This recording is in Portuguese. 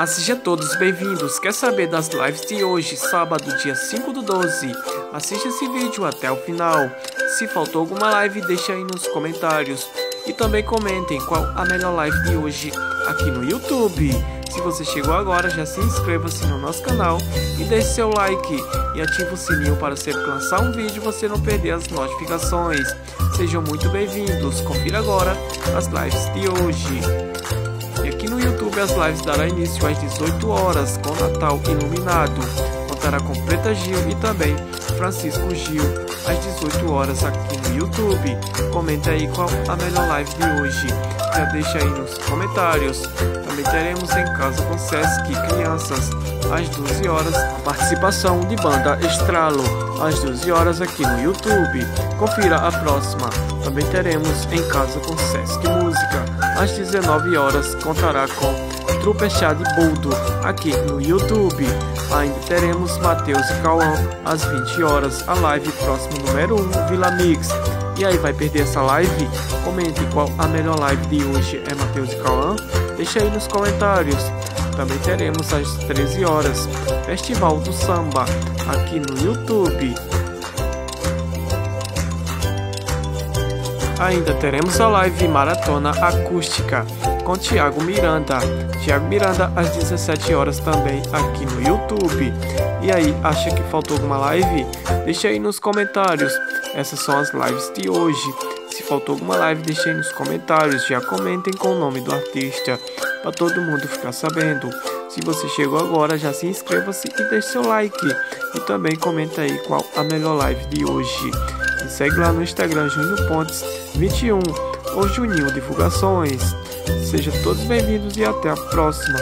Olá, sejam todos bem-vindos. Quer saber das lives de hoje, sábado, dia 5 do 12? Assista esse vídeo até o final. Se faltou alguma live, deixa aí nos comentários. E também comentem qual a melhor live de hoje aqui no YouTube. Se você chegou agora, já se inscreva-se no nosso canal e deixe seu like e ative o sininho para sempre lançar um vídeo você não perder as notificações. Sejam muito bem-vindos. Confira agora as lives de hoje. Aqui no YouTube as lives dará início às 18 horas com Natal iluminado. Contará com Preta Gil e também Francisco Gil às 18 horas aqui no YouTube. Comenta aí qual a melhor live de hoje. Já deixa aí nos comentários. Também teremos em casa com Sesc Crianças às 12 horas a participação de banda Estralo às 12 horas aqui no YouTube. Confira a próxima. Também teremos em casa com Sesc Música às 19 horas contará com Trupe Chá de Boldo aqui no YouTube. Ainda teremos Matheus e Cauã às 20 horas, a live próximo número 1 Vila Mix. E aí, vai perder essa live? Comente qual a melhor live de hoje é Matheus e Cauã. Deixa aí nos comentários. Também teremos às 13 horas Festival do Samba aqui no YouTube. Ainda teremos a live Maratona Acústica com Tiago Miranda. Tiago Miranda às 17 horas também aqui no YouTube. E aí, acha que faltou alguma live? Deixa aí nos comentários. Essas são as lives de hoje. Se faltou alguma live, deixa aí nos comentários. Já comentem com o nome do artista para todo mundo ficar sabendo. Se você chegou agora, já se inscreva-se e deixe seu like. E também comenta aí qual a melhor live de hoje. Segue lá no Instagram Júnior Pontes 21 ou Juninho Divulgações. Sejam todos bem-vindos e até a próxima.